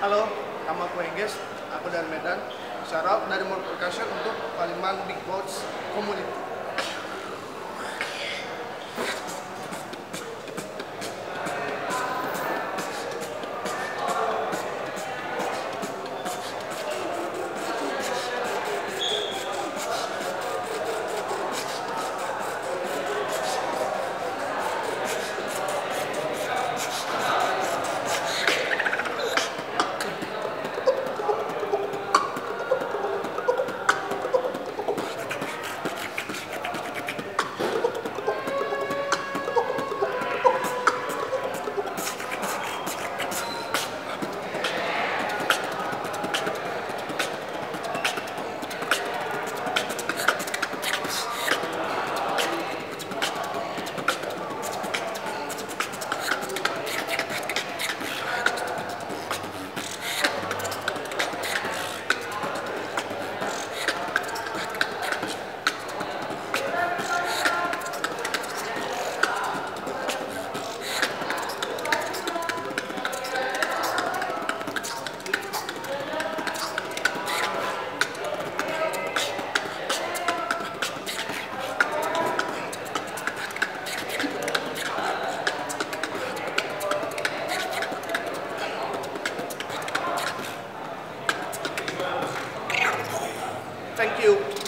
Halo, nama aku Engges, aku dari Medan. Syarat dari Mall Percussion untuk Paliman Big Boats Community. Thank you.